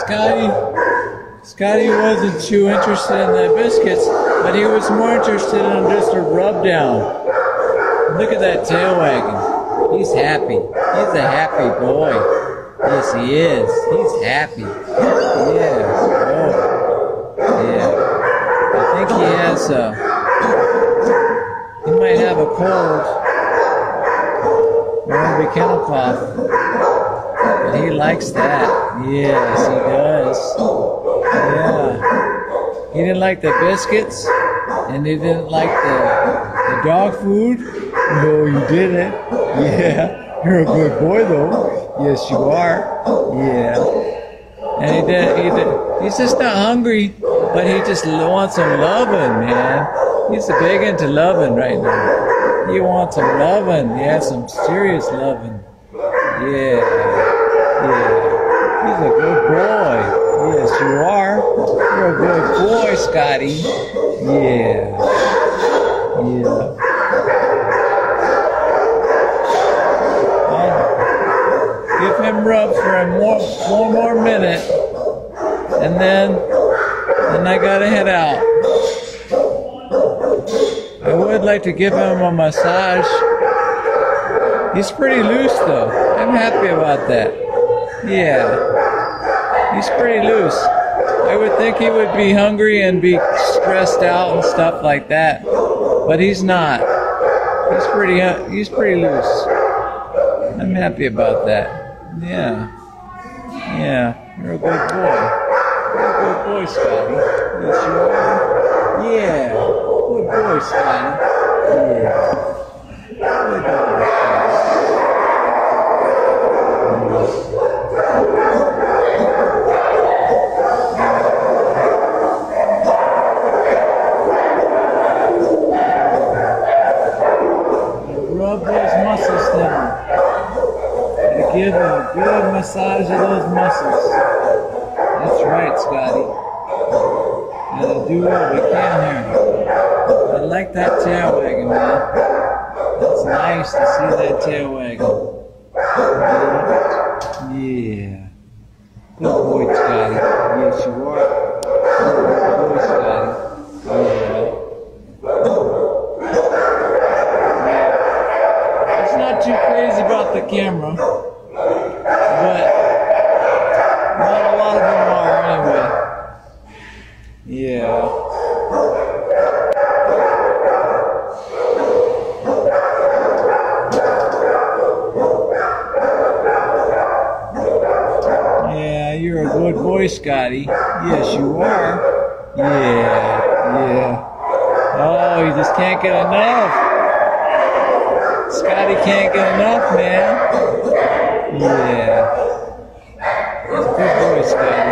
Scottie, Scottie wasn't too interested in the biscuits, but he was more interested in just a rub down. Look at that tail wagging. He's happy. He's a happy boy. Yes, he is. He's happy. Yeah. Oh. Yeah. I think he has a. He might have a cold. Or maybe kennel cough. He likes that. Yes, he does. Yeah. He didn't like the biscuits, and he didn't like the, the dog food. No, you didn't. Yeah. You're a good boy, though. Yes, you are. Yeah. And he did. He did. He's just not hungry, but he just wants some loving, man. He's big into loving right now. He wants some loving. Yeah, some serious loving. Yeah. He's a good boy. Yes, you are. You're a good Scottie. Yeah. Yeah. Give him rub for a more, one more minute, and then, then I gotta head out. I would like to give him a massage. He's pretty loose though. I'm happy about that. Yeah. He's pretty loose. I would think he would be hungry and be stressed out and stuff like that. But he's not. He's pretty uh, he's pretty loose. I'm happy about that. Yeah. Yeah. You're a good boy. You're a good boy, Scottie. Yes, you are. Yeah. Good boy, Scottie. Yeah. Good boy, Scottie. Rub those muscles down. Gotta give a good massage of those muscles. That's right, Scottie. Gotta do what we can here. I like that tail wagging, man. It's nice to see that tail wagging. Yeah. Good boy, Scottie. Yes, you are. Good boy, Scottie. Yeah. It's not too crazy about the camera, but not a lot of them are anyway. Yeah. Yeah, you're a good boy, Scottie. Yes, you are. Yeah, yeah. Oh, you just can't get enough. Scottie can't get enough, man. Yeah. A good boy, Scottie.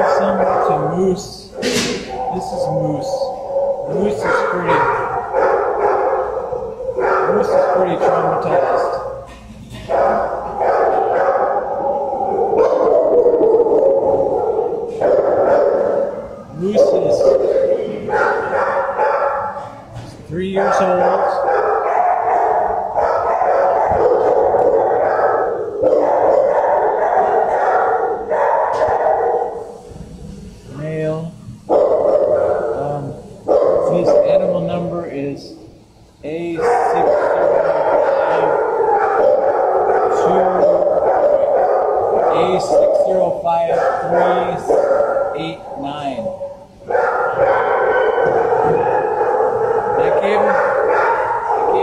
I gave some to Moose. This is Moose. Moose is pretty. Moose is pretty traumatized. Moose is three years old. male. Um, his animal number is A six A six zero five three eight nine. I gave him uh,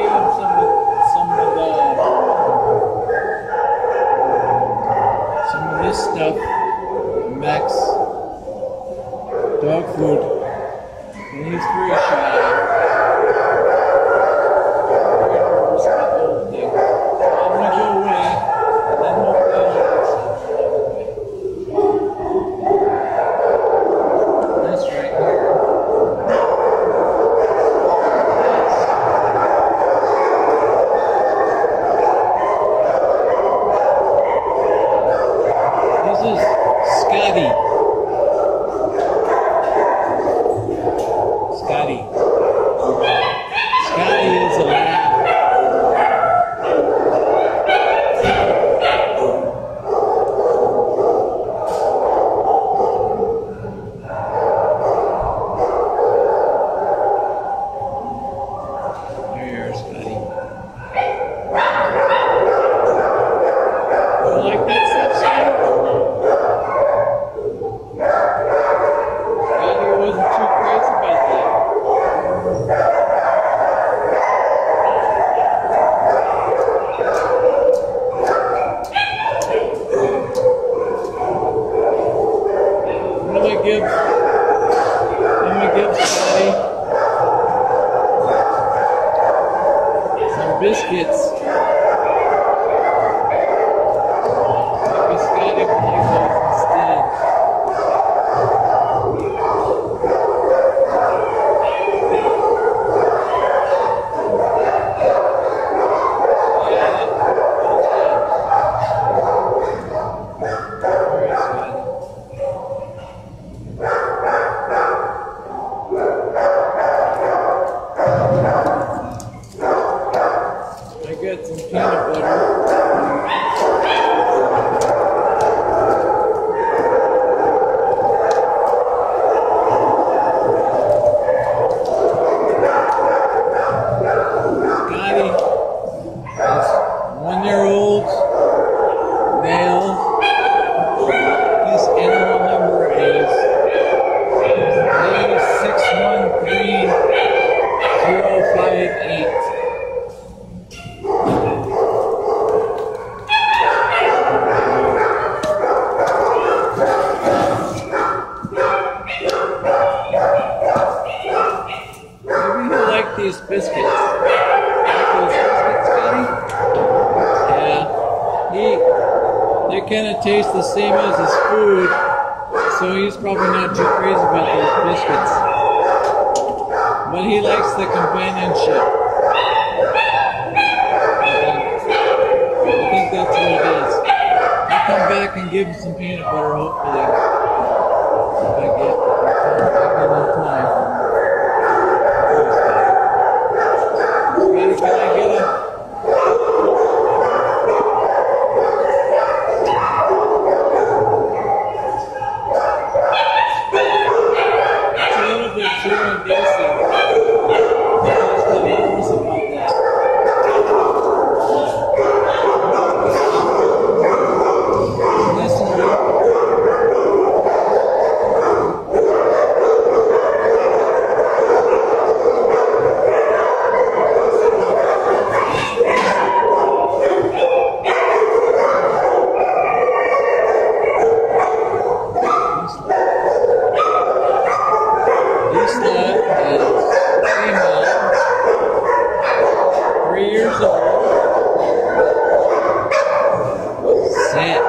of this stuff. Max dog food. And he's pretty shy. biscuits. Of taste the same as his food, so he's probably not too crazy about those biscuits. But he likes the companionship. I think that's what it is. I'll come back and give him some peanut butter, hopefully. If I get, if I get enough time. Scottie, can I get a It's a little bit too invasive. I'm just nervous about that. Listen, Lisa is female, three years old. Set.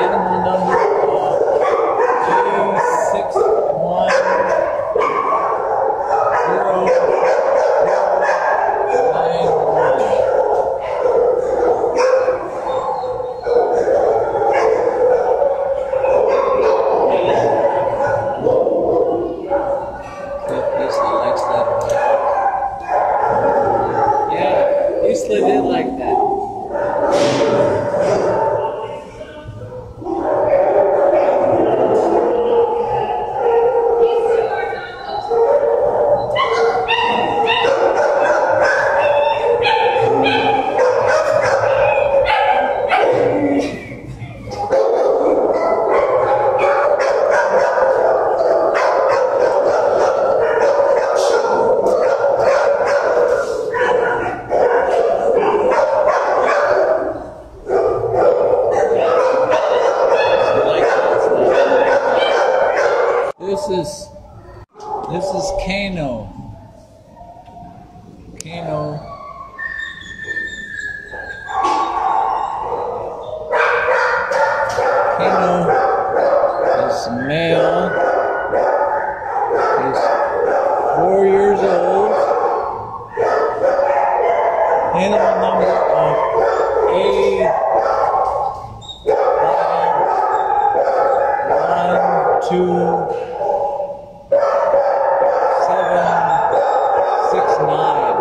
Animal number two six one zero nine one. Yep, Isla likes that. Isla did like that. This is Kaino. Kaino. Kaino is male. He's four years old. Animal number of A one, two, seven, six, nine.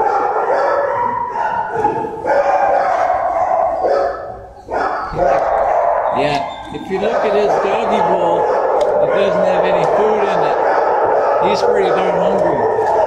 Yeah, if you look at his doggy bowl, it doesn't have any food in it. He's pretty darn hungry.